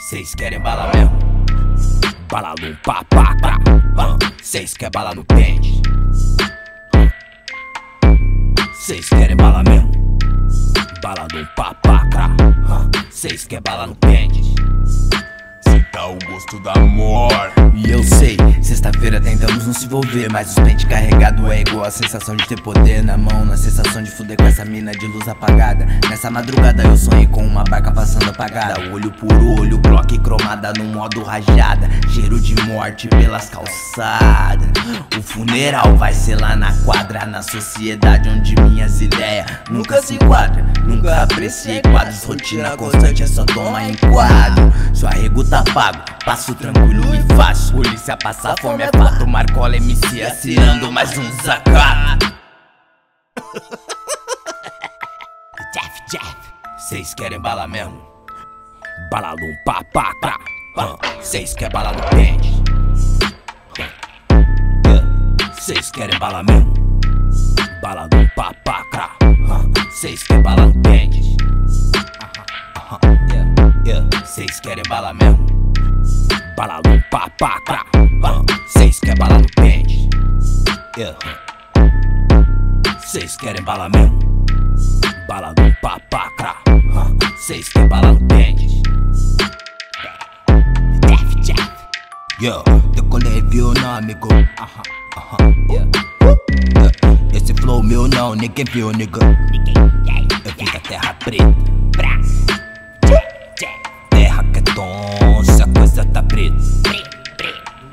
Cês querem bala mesmo? Bala no papaca. Cês querem bala no pente? Cês querem bala mesmo? Bala no papaca. Cês querem bala no pente? O gosto da morte. E eu sei, sexta-feira tentamos não se envolver Mas os pente carregado é igual a sensação de ter poder na mão Na sensação de fuder com essa mina de luz apagada. Nessa madrugada eu sonhei com uma barca passando apagada. Olho por olho, bloco cromada no modo rajada. Cheiro de morte pelas calçadas. O funeral vai ser lá na quadra Na sociedade onde minhas ideias nunca se enquadram Nunca apreciei quadros, rotina constante é só tomar enquadro Seu arrego tá pago, passo tranquilo e fácil Polícia passa fome, é fato, Marcola MC assinando mais um zacato Jeff, Jeff. Cês querem bala mesmo? Bala no papaca. Cês querem bala no pente? Cês querem bala mesmo? Bala no papaca. Cês querem bala no pente? Cês querem bala mesmo? Bala no papaca. Cês querem bala no pente? Cês querem bala mesmo? Bala no papaca. Cês querem bala no pente? Jeff, Jeff. Yo, decolei viu não amigo Aham, aham, yeah. Yeah, flow meu não, ninguém viu nigga. Eu vim da terra preta. Terra que é se a coisa tá preta.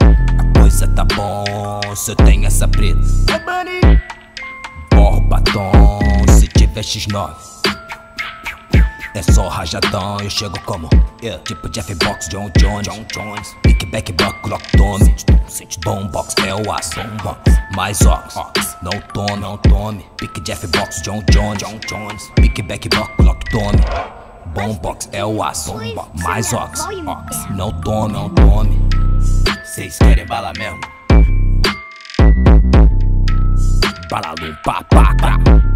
A coisa tá bom, se eu tenho essa preta. Borro batom, se tiver X9 é só rajadão, eu chego como yeah. Tipo Jeff Box, John Jones, John Jones. Big Back Buck, Glock Tommy. Bombox é o aço Mais ox, não tome, não tome Big Jeff Box, John Jones, John Jones. Big Back Buck, Glock Tommy Bombox é o aço Mais ox, não tome, não tome Cês querem bala mesmo? Bala no papaca.